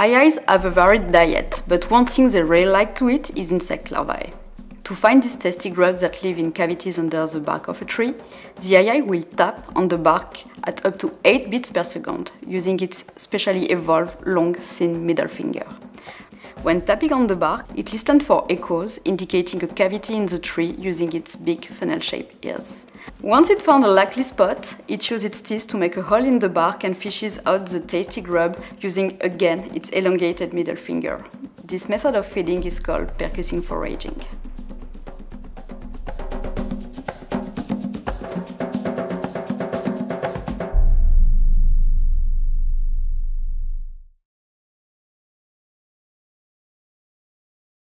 Aye-ayes have a varied diet, but one thing they really like to eat is insect larvae. To find these tasty grubs that live in cavities under the bark of a tree, the aye-aye will tap on the bark at up to 8 beats per second, using its specially evolved long, thin middle finger. When tapping on the bark, it listens for echoes, indicating a cavity in the tree using its big funnel-shaped ears. Once it found a likely spot, it uses its teeth to make a hole in the bark and fishes out the tasty grub using again its elongated middle finger. This method of feeding is called percussive foraging.